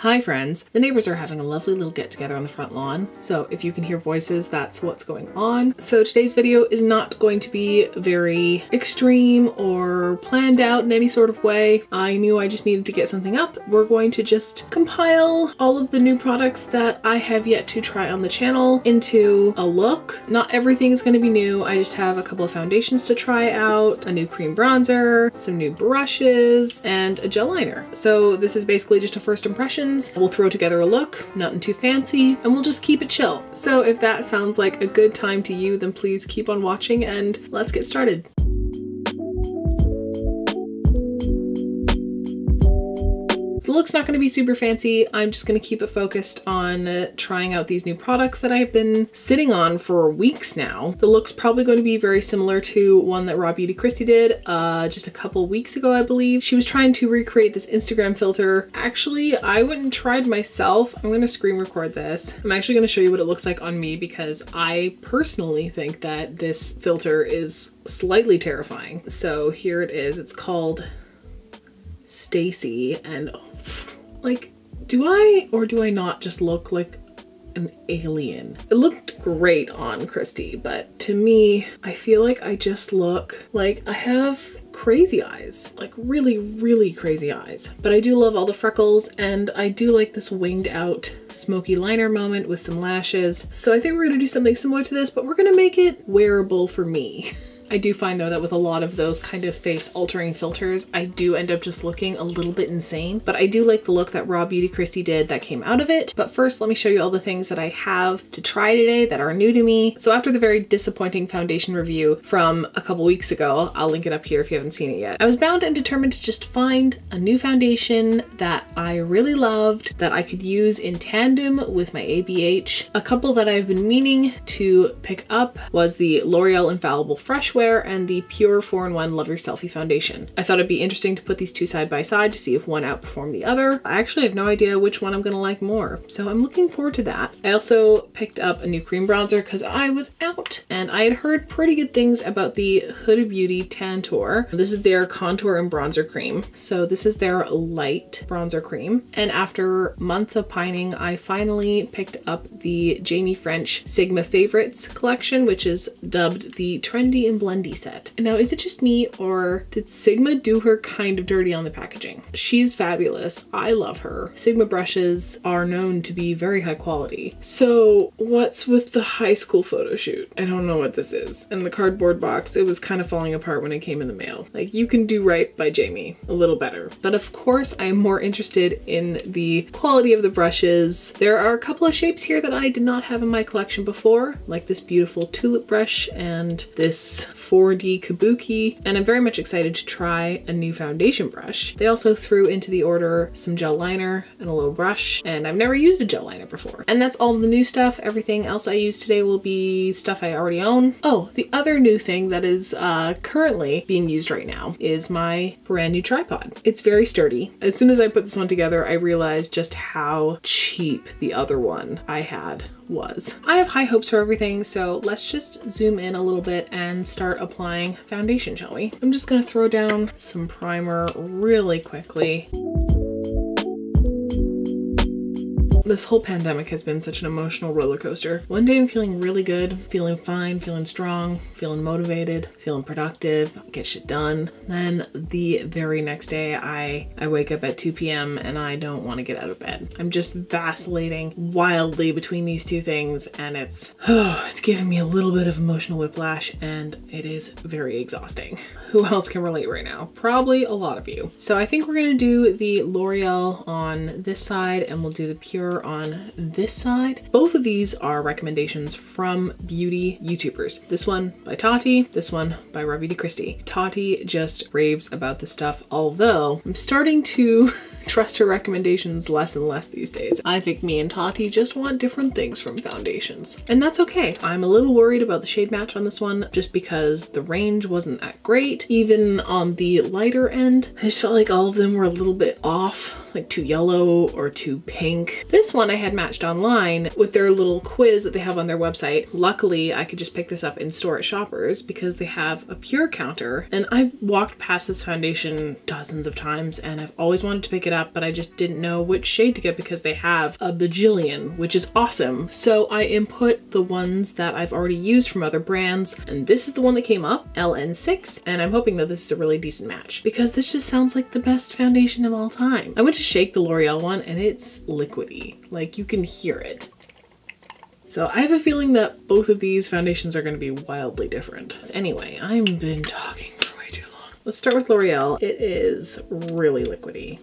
Hi friends. The neighbors are having a lovely little get together on the front lawn. So if you can hear voices, that's what's going on. So today's video is not going to be very extreme or planned out in any sort of way. I knew I just needed to get something up. We're going to just compile all of the new products that I have yet to try on the channel into a look. Not everything is going to be new. I just have a couple of foundations to try out, a new cream bronzer, some new brushes, and a gel liner. So this is basically just a first impression We'll throw together a look, nothing too fancy, and we'll just keep it chill. So if that sounds like a good time to you, then please keep on watching and let's get started. The look's not going to be super fancy. I'm just going to keep it focused on trying out these new products that I've been sitting on for weeks now. The look's probably going to be very similar to one that Raw Beauty Kristi did uh, just a couple weeks ago, I believe. She was trying to recreate this Instagram filter. Actually, I went and tried myself. I'm going to screen record this. I'm actually going to show you what it looks like on me because I personally think that this filter is slightly terrifying. So here it is. It's called Stacy and like, do I or do I not just look like an alien? It looked great on Kristi, but to me, I feel like I just look like I have crazy eyes, like really, really crazy eyes. But I do love all the freckles and I do like this winged out smoky liner moment with some lashes. So I think we're gonna do something similar to this, but we're gonna make it wearable for me. I do find though that with a lot of those kind of face altering filters, I do end up just looking a little bit insane, but I do like the look that Raw Beauty Kristi did that came out of it. But first, let me show you all the things that I have to try today that are new to me. So after the very disappointing foundation review from a couple weeks ago, I'll link it up here if you haven't seen it yet. I was bound and determined to just find a new foundation that I really loved that I could use in tandem with my ABH. A couple that I've been meaning to pick up was the L'Oreal Infallible Fresh And the PÜR 4-in-1 Love Your Selfie Foundation. I thought it'd be interesting to put these two side by side to see if one outperformed the other. I actually have no idea which one I'm gonna like more, so I'm looking forward to that. I also picked up a new cream bronzer because I was out and I had heard pretty good things about the Huda Beauty Tantour. This is their contour and bronzer cream. So this is their light bronzer cream. And after months of pining, I finally picked up the Jaime French Sigma Favorites collection, which is dubbed the Trendy and blendy set. And now, is it just me or did Sigma do her kind of dirty on the packaging? She's fabulous. I love her. Sigma brushes are known to be very high quality. So what's with the high school photo shoot? I don't know what this is. And the cardboard box, it was kind of falling apart when it came in the mail. Like you can do right by Jaime a little better. But of course, I am more interested in the quality of the brushes. There are a couple of shapes here that I did not have in my collection before, like this beautiful tulip brush and this 4D Kabuki, and I'm very much excited to try a new foundation brush. They also threw into the order some gel liner and a little brush, and I've never used a gel liner before. And that's all the new stuff. Everything else I use today will be stuff I already own. Oh, the other new thing that is uh, currently being used right now is my brand new tripod. It's very sturdy. As soon as I put this one together, I realized just how cheap the other one I had was. I have high hopes for everything, so let's just zoom in a little bit and start applying foundation, shall we? I'm just gonna throw down some primer really quickly. This whole pandemic has been such an emotional roller coaster. One day I'm feeling really good, feeling fine, feeling strong, feeling motivated, feeling productive, get shit done. Then the very next day I, I wake up at 2 p.m. and I don't want to get out of bed. I'm just vacillating wildly between these two things and it's, oh, it's giving me a little bit of emotional whiplash and it is very exhausting. Who else can relate right now? Probably a lot of you. So I think we're gonna do the L'Oreal on this side and we'll do the PÜR on this side. Both of these are recommendations from beauty YouTubers. This one by Tati, this one by Beauty Kristi. Tati just raves about this stuff, although I'm starting to trust her recommendations less and less these days. I think me and Tati just want different things from foundations. And that's okay. I'm a little worried about the shade match on this one just because the range wasn't that great. Even on the lighter end, I just felt like all of them were a little bit off, like too yellow or too pink. This one I had matched online with their little quiz that they have on their website. Luckily, I could just pick this up in store at Shoppers because they have a PÜR counter. And I walked past this foundation dozens of times and I've always wanted to pick it up, but I just didn't know which shade to get because they have a bajillion, which is awesome. So I input the ones that I've already used from other brands, and this is the one that came up, LN6, and I'm hoping that this is a really decent match because this just sounds like the best foundation of all time. I went to shake the L'Oreal one and it's liquidy, like you can hear it. So I have a feeling that both of these foundations are going to be wildly different. Anyway, I've been talking for way too long. Let's start with L'Oreal. It is really liquidy.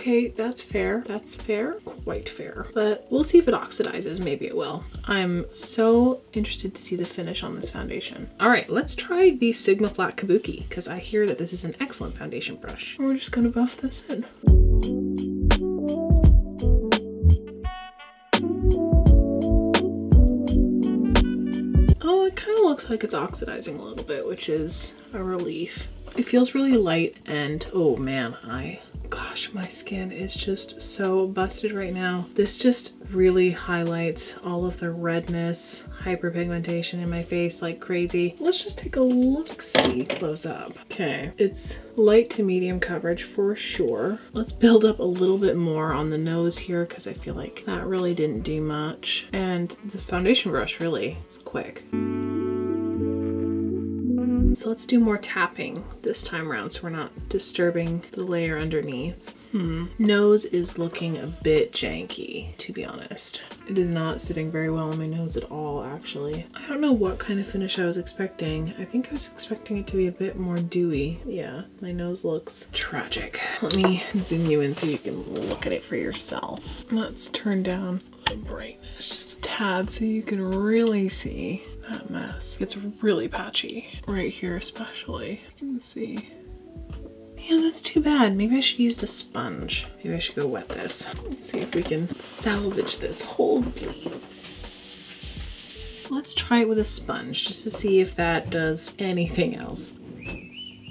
Okay, that's fair. That's fair. Quite fair. But we'll see if it oxidizes. Maybe it will. I'm so interested to see the finish on this foundation. All right, let's try the Sigma Flat Kabuki because I hear that this is an excellent foundation brush. We're just gonna buff this in. Oh, it kind of looks like it's oxidizing a little bit, which is a relief. It feels really light and oh man, I gosh, my skin is just so busted right now. This just really highlights all of the redness, hyperpigmentation in my face like crazy. Let's just take a look-see close up. Okay, it's light to medium coverage for sure. Let's build up a little bit more on the nose here because I feel like that really didn't do much. And the foundation brush really is quick. So let's do more tapping this time around so we're not disturbing the layer underneath. Hmm. Nose is looking a bit janky, to be honest. It is not sitting very well on my nose at all, actually. I don't know what kind of finish I was expecting. I think I was expecting it to be a bit more dewy. Yeah, my nose looks tragic. Let me zoom you in so you can look at it for yourself. Let's turn down the brightness just a tad so you can really see that mess. It's really patchy right here especially. You can see. Man, that's too bad. Maybe I should use a sponge. Maybe I should go wet this. Let's see if we can salvage this. Hold please. Let's try it with a sponge just to see if that does anything else.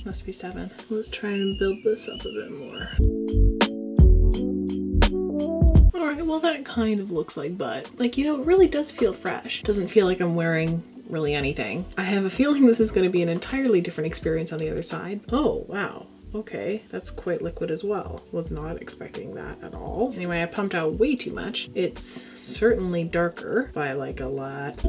Must be seven. Let's try and build this up a bit more. Alright, well that kind of looks like butt. Like, you know, it really does feel fresh. Doesn't feel like I'm wearing really anything. I have a feeling this is going to be an entirely different experience on the other side. Oh, wow. Okay, that's quite liquid as well. Was not expecting that at all. Anyway, I pumped out way too much. It's certainly darker by like a lot.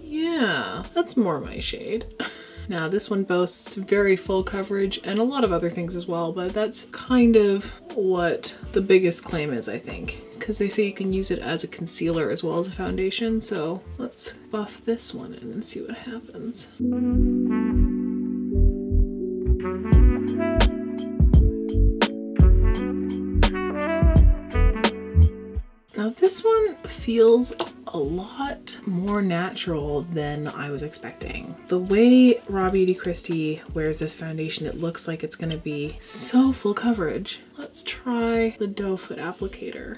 Yeah, that's more my shade. Now this one boasts very full coverage and a lot of other things as well, but that's kind of what the biggest claim is, I think. Because they say you can use it as a concealer as well as a foundation, so let's buff this one in and see what happens. Now this one feels a lot more natural than I was expecting. The way Raw Beauty Kristi wears this foundation, it looks like it's gonna be so full coverage. Let's try the doe foot applicator.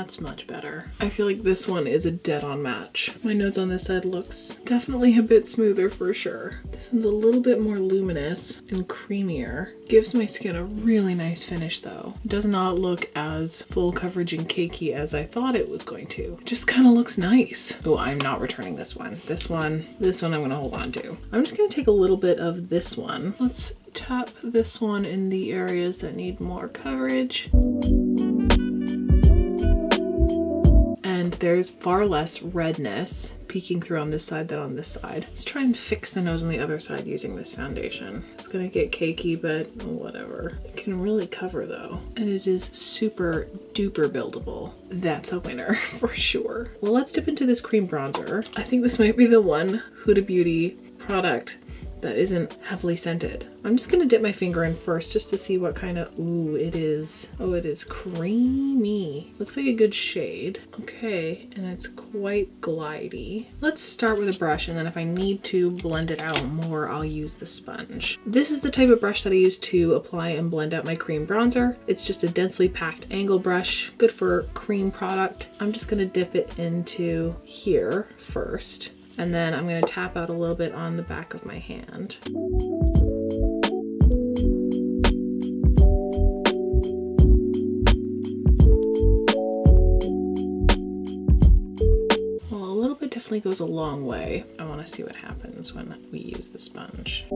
That's much better. I feel like this one is a dead on match. My nose on this side looks definitely a bit smoother for sure. This one's a little bit more luminous and creamier. Gives my skin a really nice finish though. Does not look as full coverage and cakey as I thought it was going to. It just kind of looks nice. Oh, I'm not returning this one. This one, this one I'm gonna hold on to. I'm just gonna take a little bit of this one. Let's tap this one in the areas that need more coverage. And there's far less redness peeking through on this side than on this side. Let's try and fix the nose on the other side using this foundation. It's gonna get cakey, but whatever. It can really cover though. And it is super duper buildable. That's a winner for sure. Well, let's dip into this cream bronzer. I think this might be the one Huda Beauty product that isn't heavily scented. I'm just gonna dip my finger in first just to see what kind of, ooh, it is. Oh, it is creamy. Looks like a good shade. Okay, and it's quite glidey. Let's start with a brush and then if I need to blend it out more, I'll use the sponge. This is the type of brush that I use to apply and blend out my cream bronzer. It's just a densely packed angle brush, good for cream product. I'm just gonna dip it into here first and then I'm gonna tap out a little bit on the back of my hand. Well, a little bit definitely goes a long way. I want to see what happens when we use the sponge.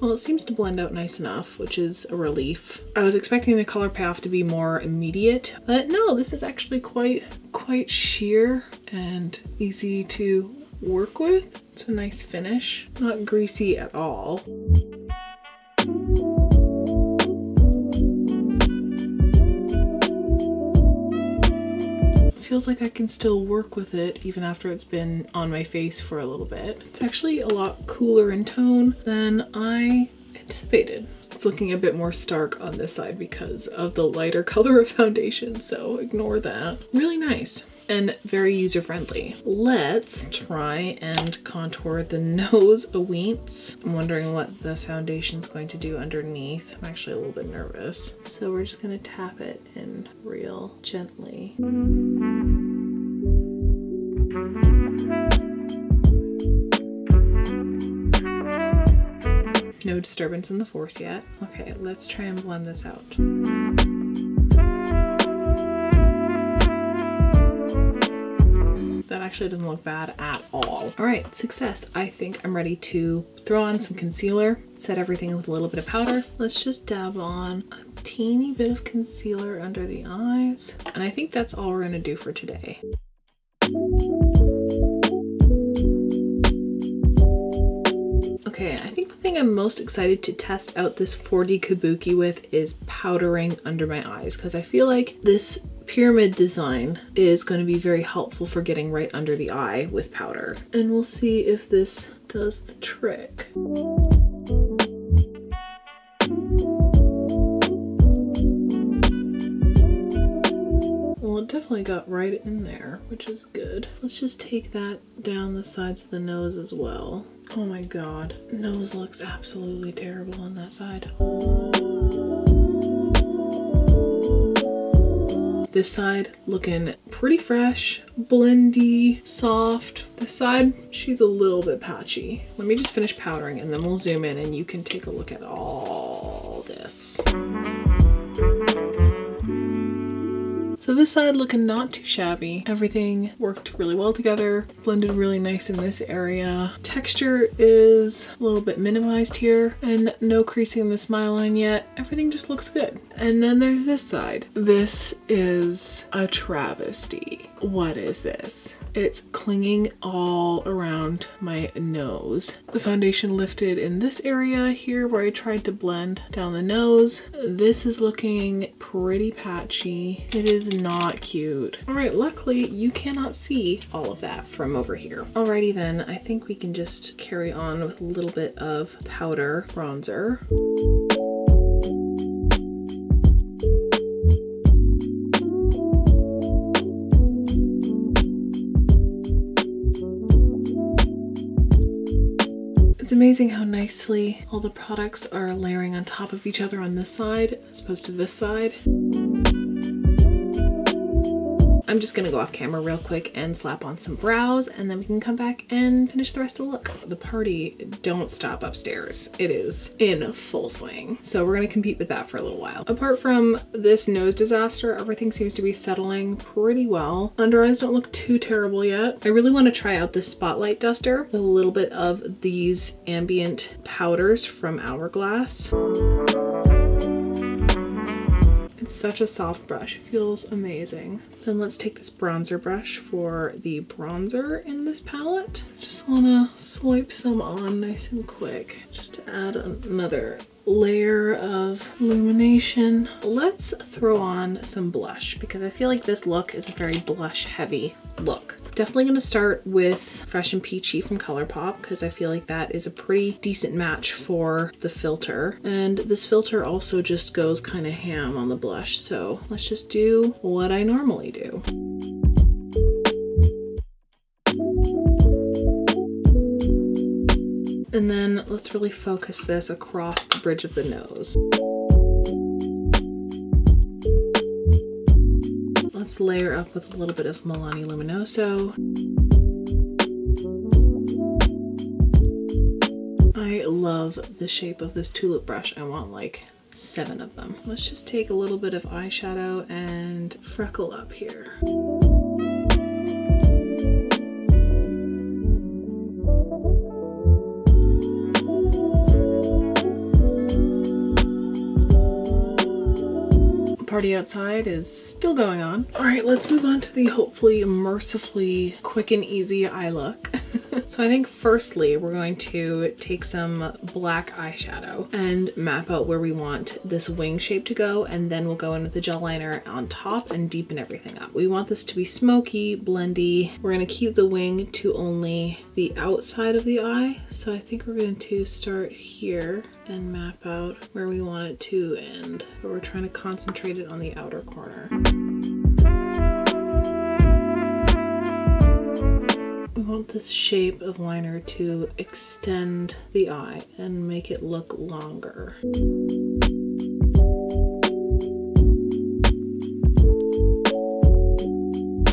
Well, it seems to blend out nice enough, which is a relief. I was expecting the color payoff to be more immediate, but no, this is actually quite, quite sheer and easy to work with. It's a nice finish, not greasy at all. feels like I can still work with it even after it's been on my face for a little bit. It's actually a lot cooler in tone than I anticipated. It's looking a bit more stark on this side because of the lighter color of foundation, so ignore that. Really nice and very user friendly. Let's try and contour the nose a weens. I'm wondering what the foundation's going to do underneath. I'm actually a little bit nervous. So we're just gonna tap it in real gently. No disturbance in the force yet. Okay, let's try and blend this out. That actually doesn't look bad at all. All right, success. I think I'm ready to throw on some concealer, set everything with a little bit of powder. Let's just dab on a teeny bit of concealer under the eyes. And I think that's all we're gonna do for today. Okay, I think thing I'm most excited to test out this 4D Kabuki with is powdering under my eyes because I feel like this pyramid design is going to be very helpful for getting right under the eye with powder. And we'll see if this does the trick. Well, it definitely got right in there, which is good. Let's just take that down the sides of the nose as well. Oh my god, nose looks absolutely terrible on that side. This side looking pretty fresh, blendy, soft. This side, she's a little bit patchy. Let me just finish powdering and then we'll zoom in and you can take a look at all this. So this side looking not too shabby. Everything worked really well together, blended really nice in this area. Texture is a little bit minimized here and no creasing in the smile line yet. Everything just looks good. And then there's this side. This is a travesty. What is this? It's clinging all around my nose. The foundation lifted in this area here where I tried to blend down the nose. This is looking pretty patchy. It is not cute. All right, luckily you cannot see all of that from over here. Alrighty then, I think we can just carry on with a little bit of powder bronzer. Amazing how nicely all the products are layering on top of each other on this side as opposed to this side. I'm just gonna go off camera real quick and slap on some brows and then we can come back and finish the rest of the look. The party don't stop upstairs. It is in full swing. So we're gonna compete with that for a little while. Apart from this nose disaster, everything seems to be settling pretty well. Under eyes don't look too terrible yet. I really wanna try out this spotlight duster with a little bit of these ambient powders from Hourglass. It's such a soft brush. It feels amazing. Then let's take this bronzer brush for the bronzer in this palette. Just wanna swipe some on nice and quick just to add another layer of illumination. Let's throw on some blush because I feel like this look is a very blush heavy look. Definitely gonna start with Fresh and Peachy from ColourPop because I feel like that is a pretty decent match for the filter. And this filter also just goes kind of ham on the blush. So let's just do what I normally do. And then let's really focus this across the bridge of the nose. Let's layer up with a little bit of Milani Luminoso. I love the shape of this tulip brush. I want like seven of them. Let's just take a little bit of eyeshadow and freckle up here. Party outside is still going on. All right, let's move on to the hopefully mercifully quick and easy eye look. So I think firstly, we're going to take some black eyeshadow and map out where we want this wing shape to go. And then we'll go in with the gel liner on top and deepen everything up. We want this to be smoky, blendy. We're gonna keep the wing to only the outside of the eye. So I think we're going to start here and map out where we want it to end. But we're trying to concentrate it on the outer corner. Want this shape of liner to extend the eye and make it look longer.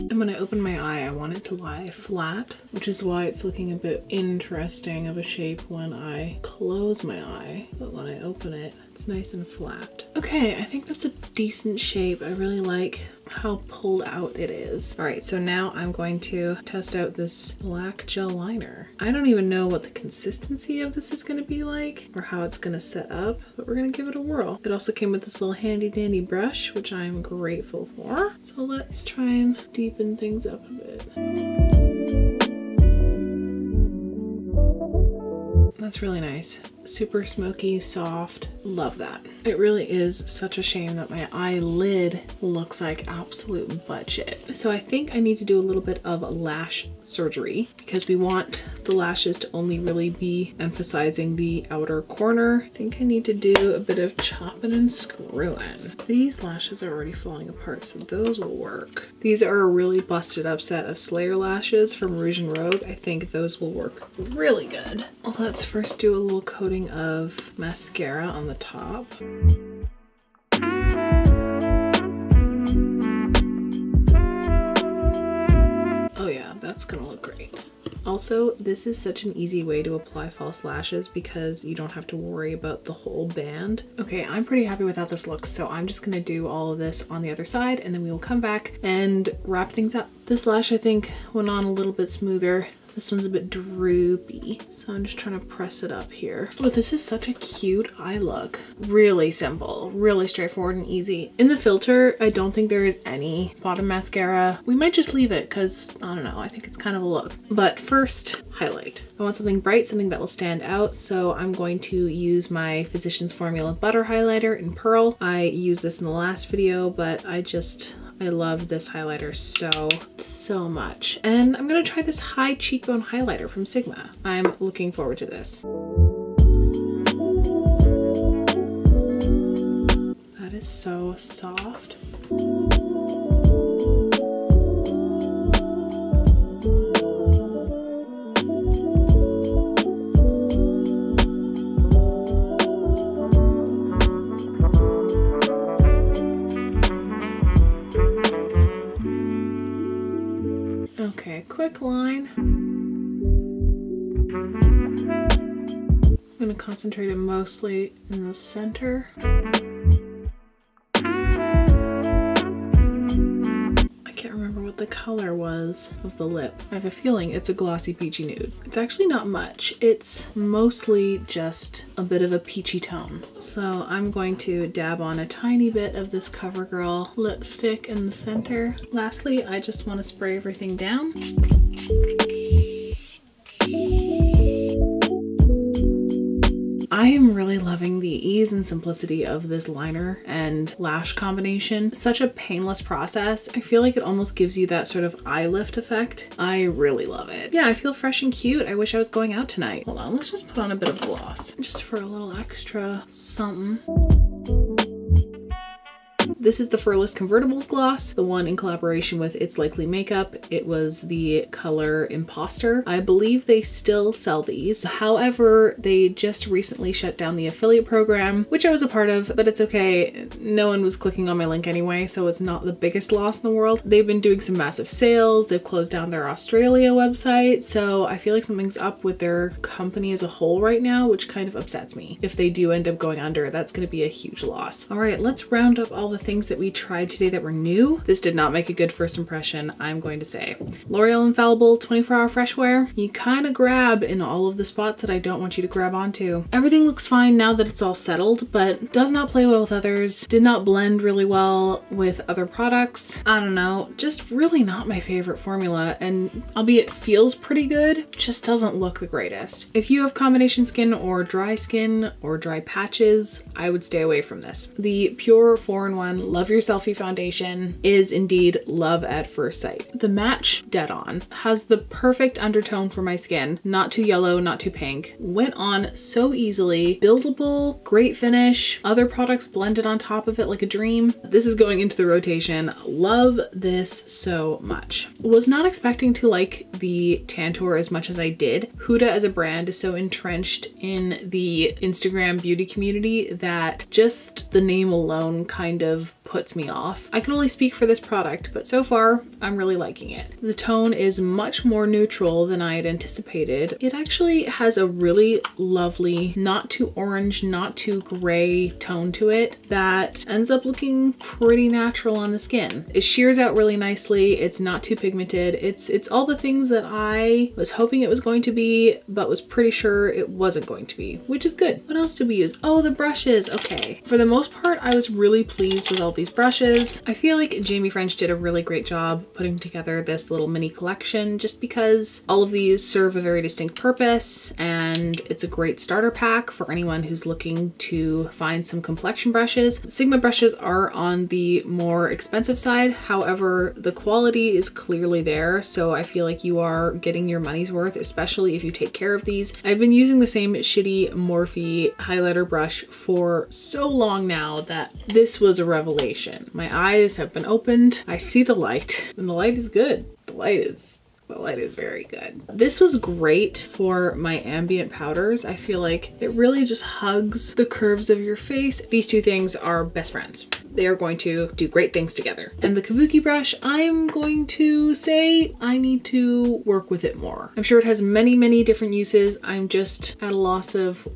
And when I open my eye, want it to lie flat, which is why it's looking a bit interesting of a shape when I close my eye. But when I open it, it's nice and flat. Okay, I think that's a decent shape. I really like how pulled out it is. All right, so now I'm going to test out this black gel liner. I don't even know what the consistency of this is gonna be like or how it's gonna set up, but we're gonna give it a whirl. It also came with this little handy dandy brush, which I'm grateful for. So let's try and deepen things up a bit. Bye. That's really nice. Super smoky, soft. Love that. It really is such a shame that my eyelid looks like absolute budget. So I think I need to do a little bit of lash surgery because we want the lashes to only really be emphasizing the outer corner. I think I need to do a bit of chopping and screwing. These lashes are already falling apart, so those will work. These are a really busted up set of Slayer lashes from Rouge and Rogue. I think those will work really good. Let's first do a little coating of mascara on the top. Oh yeah, that's gonna look great. Also, this is such an easy way to apply false lashes because you don't have to worry about the whole band. Okay, I'm pretty happy with how this looks, so I'm just gonna do all of this on the other side and then we will come back and wrap things up. This lash I think went on a little bit smoother this one's a bit droopy, so I'm just trying to press it up here. Oh, this is such a cute eye look. Really simple, really straightforward and easy. In the filter, I don't think there is any bottom mascara. We might just leave it because, I don't know, I think it's kind of a look. But first, highlight. I want something bright, something that will stand out, so I'm going to use my Physicians Formula Butter Highlighter in Pearl. I used this in the last video, but I just I love this highlighter so, so much. And I'm gonna try this high cheekbone highlighter from Sigma. I'm looking forward to this. That is so soft. Quick line. I'm to concentrate it mostly in the center. Color was of the lip. I have a feeling it's a glossy peachy nude. It's actually not much. It's mostly just a bit of a peachy tone. So I'm going to dab on a tiny bit of this CoverGirl lipstick in the center. Lastly, I just want to spray everything down. I am really loving the ease and simplicity of this liner and lash combination. Such a painless process. I feel like it almost gives you that sort of eye lift effect. I really love it. Yeah, I feel fresh and cute. I wish I was going out tonight. Hold on, let's just put on a bit of gloss just for a little extra something. This is the Furless Convertibles gloss, the one in collaboration with It's Likely Makeup. It was the color Imposter. I believe they still sell these. However, they just recently shut down the affiliate program, which I was a part of, but it's okay. No one was clicking on my link anyway, so it's not the biggest loss in the world. They've been doing some massive sales. They've closed down their Australia website, so I feel like something's up with their company as a whole right now, which kind of upsets me. If they do end up going under, that's gonna be a huge loss. All right, let's round up all the things things that we tried today that were new, this did not make a good first impression, I'm going to say. L'Oreal Infallible 24 Hour Fresh Wear, you kind of grab in all of the spots that I don't want you to grab onto. Everything looks fine now that it's all settled, but does not play well with others, did not blend really well with other products. I don't know, just really not my favorite formula, and albeit feels pretty good, just doesn't look the greatest. If you have combination skin or dry skin or dry patches, I would stay away from this. The PÜR 4-in-1 Love Your Selfie Foundation is indeed love at first sight. The Match Dead On has the perfect undertone for my skin, not too yellow, not too pink. Went on so easily, buildable, great finish, other products blended on top of it like a dream. This is going into the rotation. Love this so much. Was not expecting to like the Tantour as much as I did. Huda as a brand is so entrenched in the Instagram beauty community that just the name alone kind of puts me off. I can only speak for this product, but so far I'm really liking it. The tone is much more neutral than I had anticipated. It actually has a really lovely, not too orange, not too gray tone to it that ends up looking pretty natural on the skin. It shears out really nicely. It's not too pigmented. It's, it's all the things that I was hoping it was going to be, but was pretty sure it wasn't going to be, which is good. What else did we use? Oh, the brushes. Okay. For the most part, I was really pleased with all these brushes. I feel like Jaime French did a really great job putting together this little mini collection just because all of these serve a very distinct purpose and it's a great starter pack for anyone who's looking to find some complexion brushes. Sigma brushes are on the more expensive side. However, the quality is clearly there. So I feel like you are getting your money's worth, especially if you take care of these. I've been using the same shitty Morphe highlighter brush for so long now that this was a revelation revelation. My eyes have been opened. I see the light and the light is good. The light is the light is very good. This was great for my ambient powders. I feel like it really just hugs the curves of your face. These two things are best friends they are going to do great things together. And the Kabuki brush, I'm going to say I need to work with it more. I'm sure it has many, many different uses. I'm just at a loss of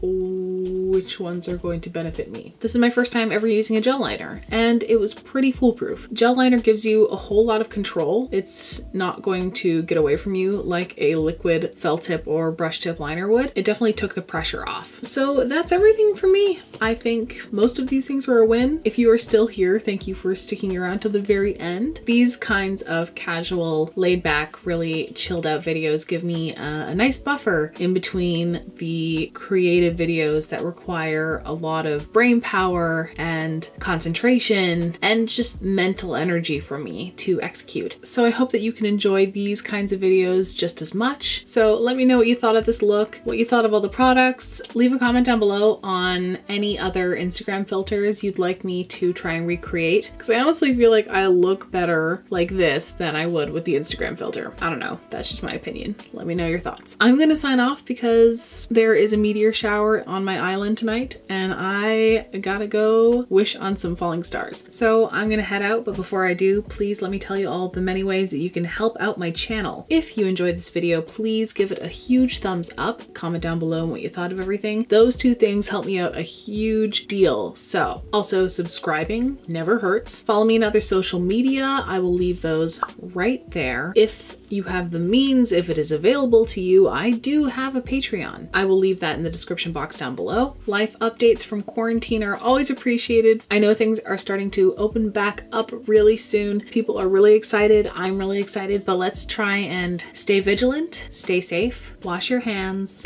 which ones are going to benefit me. This is my first time ever using a gel liner and it was pretty foolproof. Gel liner gives you a whole lot of control. It's not going to get away from you like a liquid felt tip or brush tip liner would. It definitely took the pressure off. So that's everything for me. I think most of these things were a win. If you are still here, thank you for sticking around to the very end. These kinds of casual, laid back, really chilled out videos give me a, a nice buffer in between the creative videos that require a lot of brain power and concentration and just mental energy for me to execute. So I hope that you can enjoy these kinds of videos just as much. So let me know what you thought of this look, what you thought of all the products. Leave a comment down below on any other Instagram filters you'd like me to try and recreate because I honestly feel like I look better like this than I would with the Instagram filter. I don't know, that's just my opinion. Let me know your thoughts. I'm gonna sign off because there is a meteor shower on my island tonight and I gotta go wish on some falling stars. So I'm gonna head out, but before I do, please let me tell you all the many ways that you can help out my channel. If you enjoyed this video, please give it a huge thumbs up, comment down below what you thought of everything. Those two things help me out a huge deal. So also subscribing never hurts. Follow me on other social media. I will leave those right there. If you have the means, if it is available to you, I do have a Patreon. I will leave that in the description box down below. Life updates from quarantine are always appreciated. I know things are starting to open back up really soon. People are really excited. I'm really excited, but let's try and stay vigilant, stay safe, wash your hands,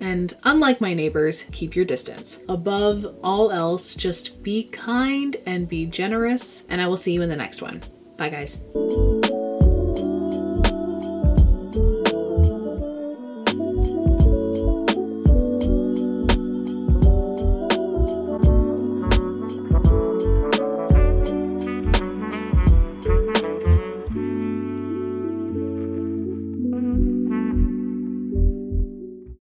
and unlike my neighbors, keep your distance. Above all else, just be kind and be generous, and I will see you in the next one. Bye guys.